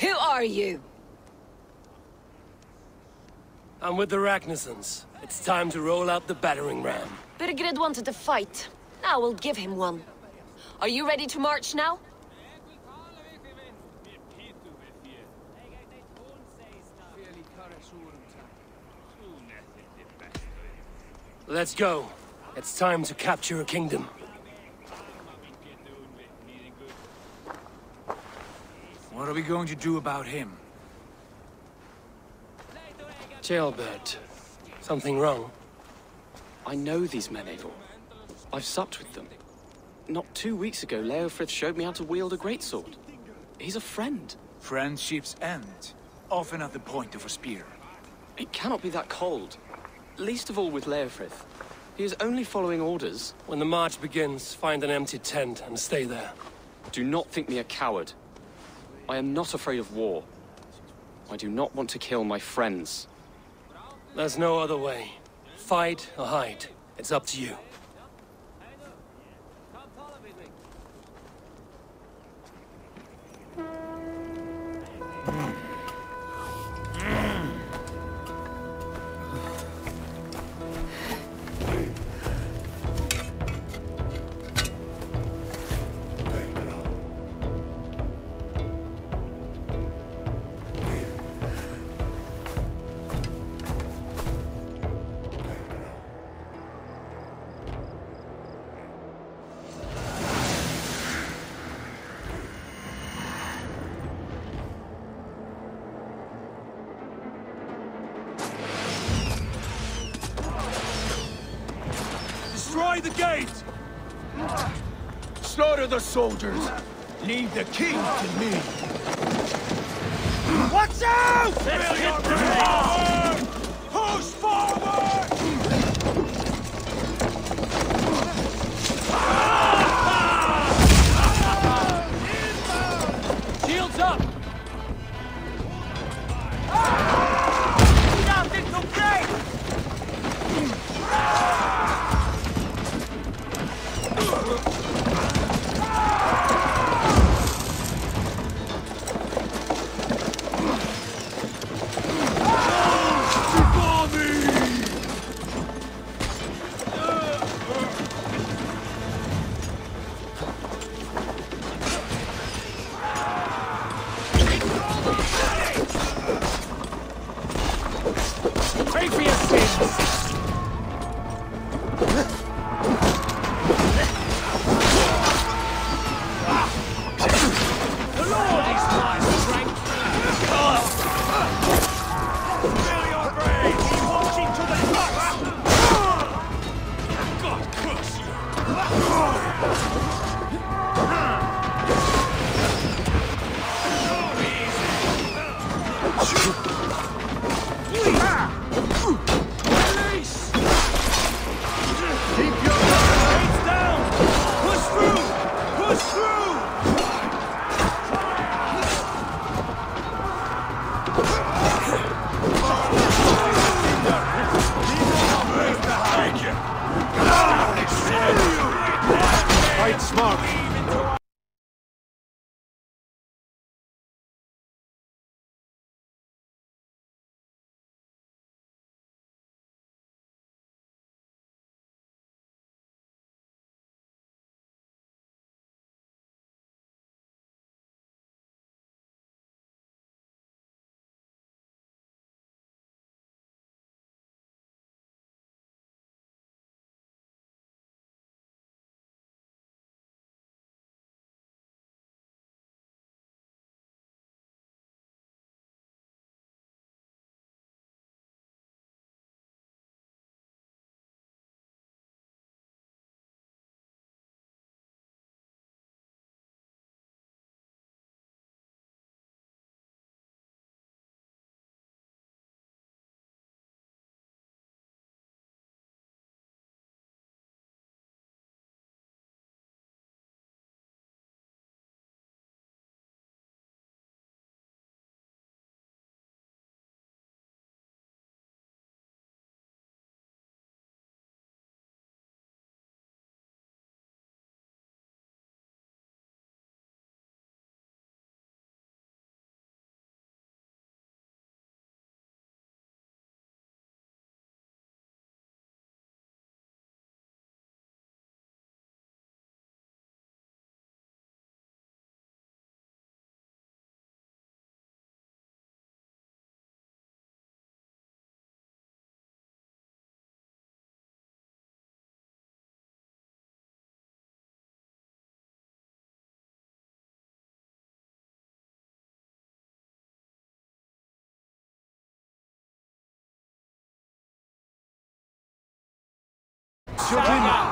Who are you? I'm with the Ragnarsons. It's time to roll out the battering ram. Burgred wanted to fight. Now we'll give him one. Are you ready to march now? Let's go. It's time to capture a kingdom. What are we going to do about him? Ceolbert. Something wrong? I know these men, Eivor. I've supped with them. Not two weeks ago, Leofrith showed me how to wield a greatsword. He's a friend. Friendships end, often at the point of a spear. It cannot be that cold. Least of all with Leofrith. He is only following orders. When the march begins, find an empty tent and stay there. Do not think me a coward. I am not afraid of war. I do not want to kill my friends. There's no other way. Fight or hide. It's up to you. Destroy the gate! Slaughter the soldiers! Leave the king to me! Watch out! Fight smart! chute.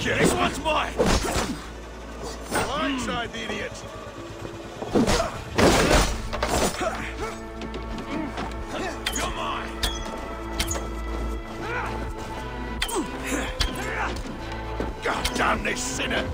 It! This one's mine! Blindside the idiot! Come on! God damn this sinner!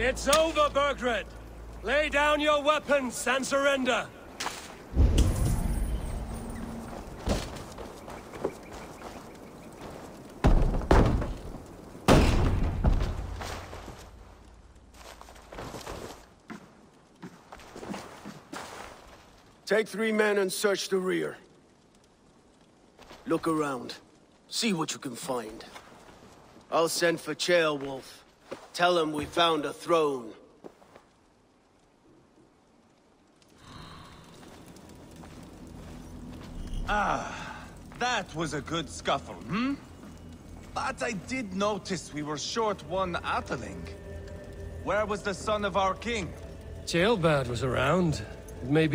It's over, Burgred! Lay down your weapons and surrender! Take three men and search the rear. Look around. See what you can find. I'll send for Ceolwulf. Tell him we found a throne. Ah, that was a good scuffle, hmm? But I did notice we were short one Atheling. Where was the son of our king? Ceolbert was around. Maybe